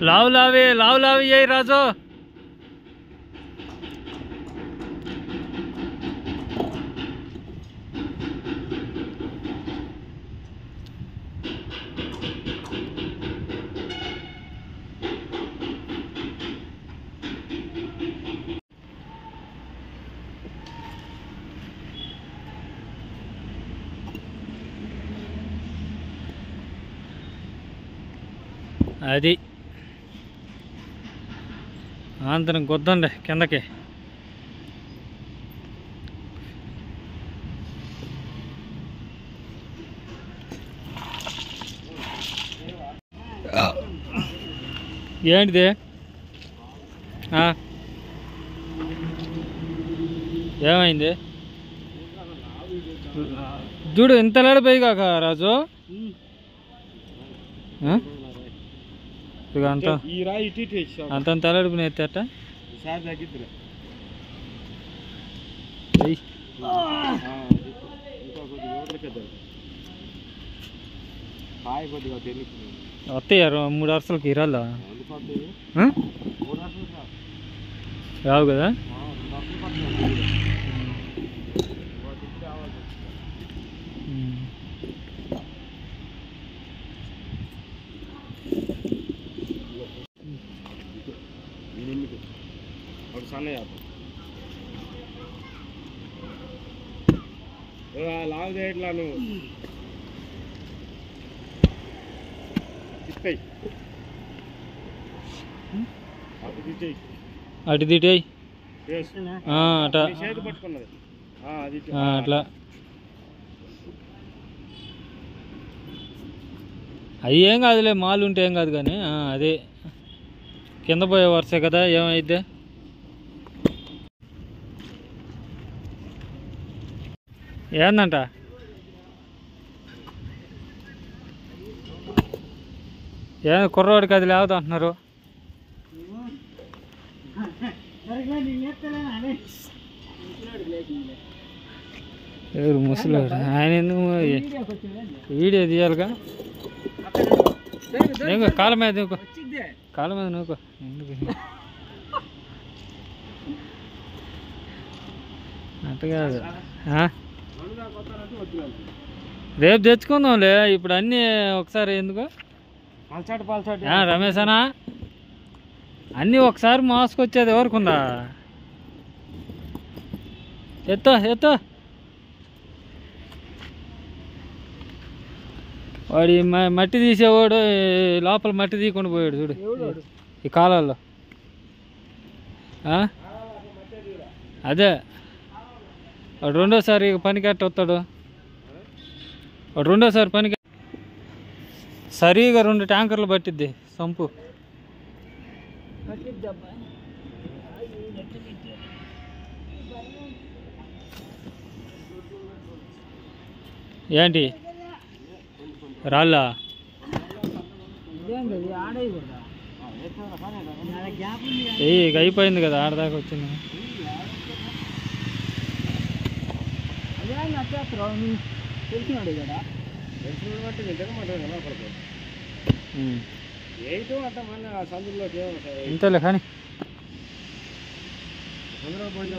లావు లావి లావు లావి అయ్యి రాజు అది ఆంధ్రం గుద్దండి కిందకి. ఏంటిది? ఏమైంది? చూడు ఇంత లేడిపోయి కాక రాజు. ఆ? ఇక అంత ఈ రాయి ఇటు ఇటు వేసావు అంత తలడుపుని ఎత్తేట? ఈసారి తగ్గిద్దిలే. ఎయ్. ఇంకా కొద్దిగా ఓడరికేద్దాం కాయ ఒక సన్నయ్య లావు చేయట్లా నువ్వు? తిప్పేయి. అటు తిట్టేయి. అటు దిటేయ్ వేసు. అట. నీ చేతి పట్టుకున్నది. అట్లా. అవి ఏం కాదులే మాలు ఉంటే ఏం కాదు కానీ ఆ, అదే. కింద పోయే వరుసే కదా ఏమైద్ది? ఏందంట? ఏ కుర్రవాడికి అది లేవద్దు అంటున్నారు. ఎవరు ముసలివాడు ఆయన ఎందుకు వీడియో తీయాలిగా? నేను కాళ్ళ మీద నువ్వు కాళ్ళ మీద నువ్వు ఎందుకు? అట్ట కాదు. ఆ? రేపు తెచ్చుకుందాంలే ఇప్పుడు అన్నీ ఒకసారి ఎందుకు? రమేష్ అన్నా అన్నీ ఒకసారి మోసుకొచ్చేది ఎవరికుందా? ఎత్తో ఎత్తో. వాడి మట్టి తీసేవాడు లోపల మట్టి తీయకుండా పోయాడు చూడు. ఈ కాలాల్లో. ఆ? అదే రెండోసారి పనికి ఎట్ట వస్తాడు. రెండోసారి పనికి సరిగా రెండు ట్యాంకర్లు పట్టిద్ది సంపు. ఏంటి? రాళ్ళా? ఏ ఇక అయిపోయింది కదా ఆడదాకా వచ్చింది. తెలిసినాడు కదా తెలిసిన బట్టి నిజంగా మాట ఎలా పడుతుంది ఉమ్. ఏదో అంత మన ఏమవుతాయి ఇంతలే కానీ. సందులో పోయి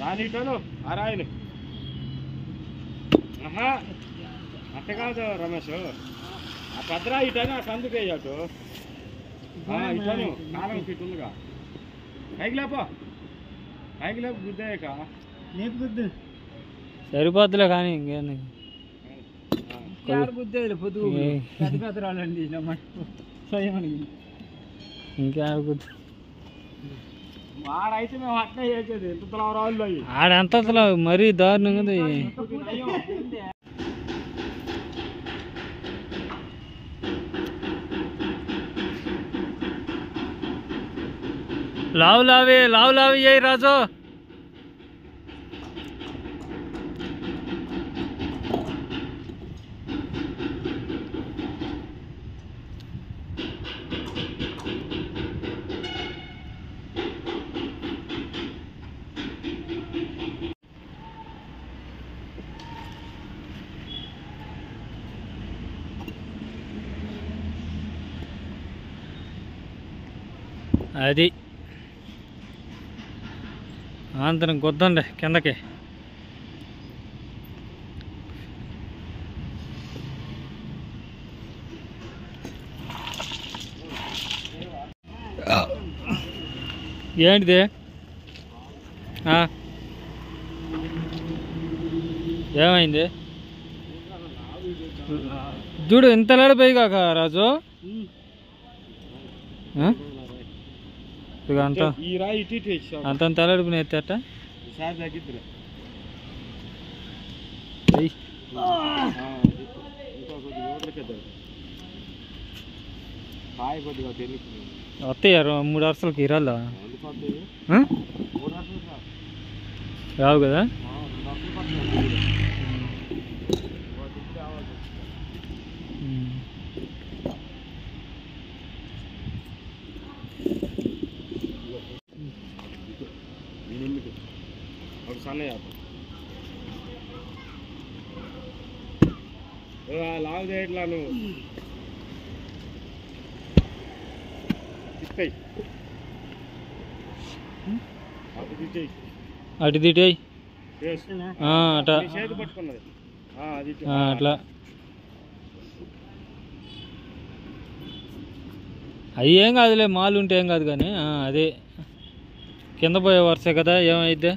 దాని ఇటోను ఆ రాయిని ఆహా. అట్ట కాదు రమేష్. ఆ పెద్ద ఇటని ఆ సందుకు వేయటు ఇటను కాలం ఇటు ఉందిగా. పైకి లేపో. పైకి లేపు గుద్దేయక. లేపు గుద్దు. సరిపోద్దులే కానీ స్వయం ఇంకేడ వాడైతే మేము అట్నే చేసేది. ఎంత ఆడంత మరీ దారుణంగా లావు లావి లావు లావి అయ్యి రాజు. అది. ఆంధ్రం గుద్దండి కిందకి. ఏంటిది? ఏమైంది? చూడు ఇంత లేడిపోయి కాక రాజు. ఆ? ఇక అంత ఈ రాయి ఇటు ఇటు వేసావు అంత తలడుకుని ఎత్తేట ఈసారి తగ్గిద్దిలే ఎయ్. ఆ, అది. ఇంకా లావు చేయట్లా నువ్వు. అటు తిట్టేయి. అటు దిటేయ్ చేసు. అట. నీ చేతి పట్టుకున్నది. ఆ, అది ఇటు. ఆ, అట్లా. అవి ఏం కాదులే మాలు ఉంటే ఏం కాదు కానీ ఆ, అదే. కింద పోయే వరుసే కదా ఏమైద్ది?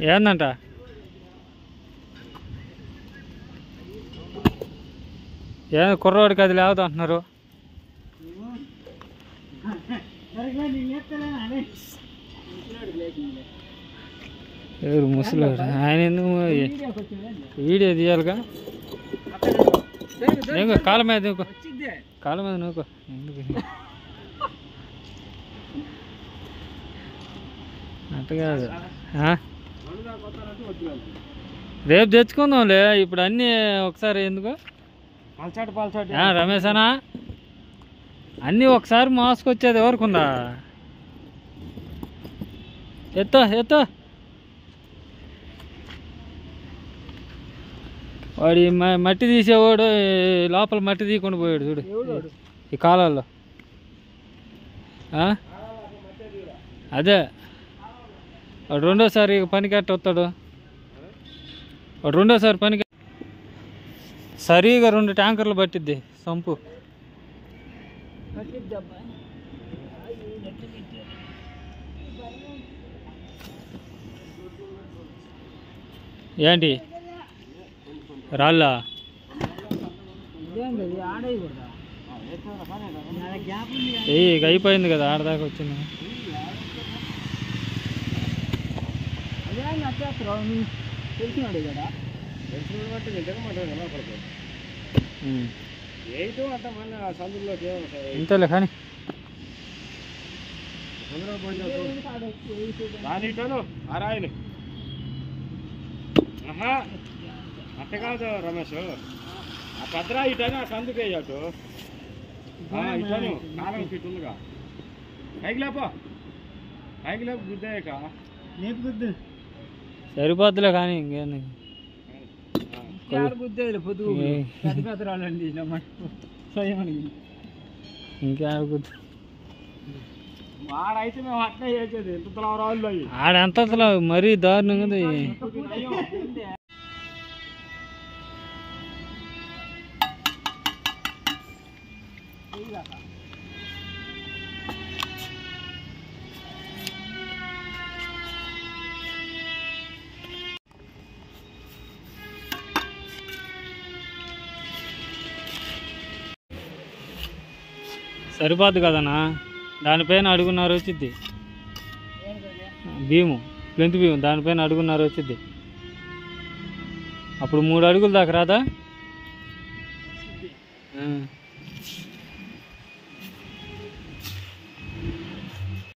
ఏందంట? ఏ కుర్రవాడికి అది లేవదు అంటున్నారు. ఎవరు ముసలి ఆయన ఎందుకు వీడియో తీయాలిగా? నేను కాళ్ళ మీద నూకో కాళ్ళ మీద నూకో. ఎందుకు? అట్ట కాదు. ఆ? రేపు తెచ్చుకుందాంలే ఇప్పుడు అన్నీ ఒకసారి ఎందుకు? రమేష్ అన్నా అన్నీ ఒకసారి మోసుకొచ్చేది ఎవరికుందా? ఎత్తో ఎత్తో. వాడి మట్టి తీసేవాడు లోపల మట్టి తీయకుండా పోయాడు చూడు. ఈ కాలాల్లో. ఆ? అదే. రెండోసారి పనికి ఎట్ట వస్తాడు. రెండోసారి పనికి సరిగా రెండు ట్యాంకర్లు పట్టిద్ది సంపు. ఏంటి? రాళ్ళా? ఏ ఇక అయిపోయింది కదా ఆడదాకా వచ్చింది. తెలిసినాడు కదా తెలిసిన బట్టి నిజంగా మాట ఎలా పడుతుంది ఉమ్. ఏదో అంత మన సందులోకి ఏమవుతాయి ఇంతలే కానీ. సందులో రానిటోను ఆ రాయిని ఆహా అట్ట కాదు రమేష్. ఆ పెద్ద ఇటని ఆ సందుకు వేయటు ఇటను కాలం ఫిట్ ఉందిగా. పైకి లేపో. పైకి లేపు గుద్దాక నేపు గుద్దు. సరిపోద్దులే కానీ గుద్దేది పొద్దు ఏ. పెద్ద సరిపోద్ది కదనా దానిపైన అడుగున్నర వచ్చింది భీము ప్లెంత్ భీము దానిపైన అడుగున్నర వచ్చింది అప్పుడు మూడు అడుగులు దాకా రాదా?